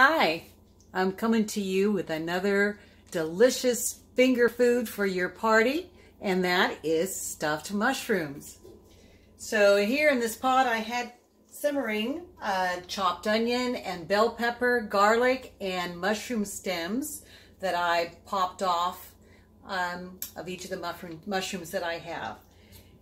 Hi, I'm coming to you with another delicious finger food for your party, and that is stuffed mushrooms. So here in this pot I had simmering uh, chopped onion and bell pepper, garlic, and mushroom stems that I popped off um, of each of the mushroom, mushrooms that I have.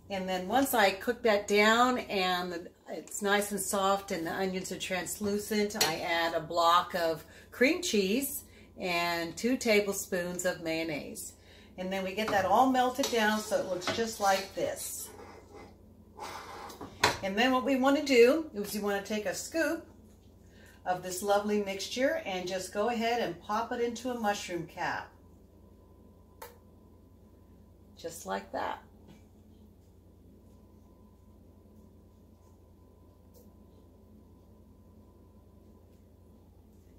And then once I cook that down and it's nice and soft and the onions are translucent, I add a block of cream cheese and two tablespoons of mayonnaise. And then we get that all melted down so it looks just like this. And then what we want to do is you want to take a scoop of this lovely mixture and just go ahead and pop it into a mushroom cap. Just like that.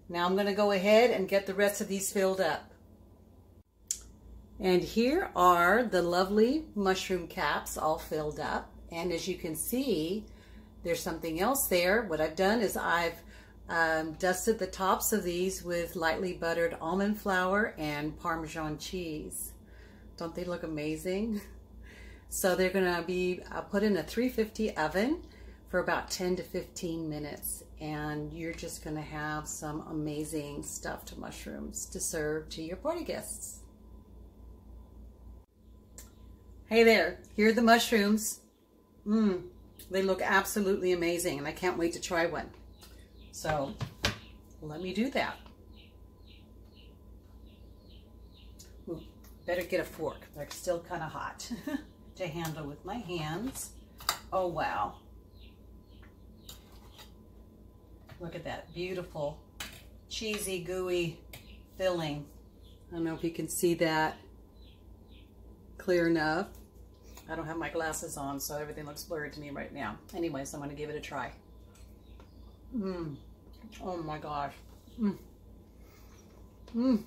Now I'm going to go ahead and get the rest of these filled up. And here are the lovely mushroom caps all filled up. And as you can see, there's something else there. What I've done is I've um, dusted the tops of these with lightly buttered almond flour and Parmesan cheese. Don't they look amazing? So they're gonna be uh, put in a 350 oven for about 10 to 15 minutes and you're just gonna have some amazing stuffed mushrooms to serve to your party guests. Hey there, here are the mushrooms. Mmm, they look absolutely amazing and I can't wait to try one. So let me do that. Ooh, better get a fork, they're still kind of hot to handle with my hands. Oh wow, Look at that beautiful, cheesy, gooey filling. I don't know if you can see that clear enough. I don't have my glasses on, so everything looks blurry to me right now. Anyways, I'm going to give it a try. Mmm. Oh my gosh. Mmm. Mmm.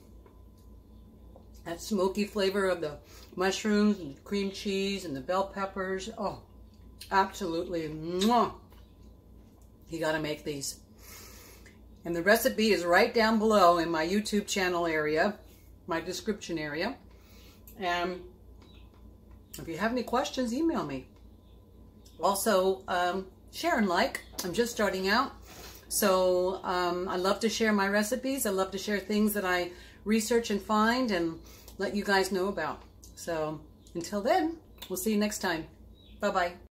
That smoky flavor of the mushrooms and the cream cheese and the bell peppers. Oh, absolutely. Mwah. You got to make these. And the recipe is right down below in my YouTube channel area, my description area. And if you have any questions, email me. Also, um, share and like. I'm just starting out. So um, I love to share my recipes. I love to share things that I research and find and let you guys know about. So until then, we'll see you next time. Bye-bye.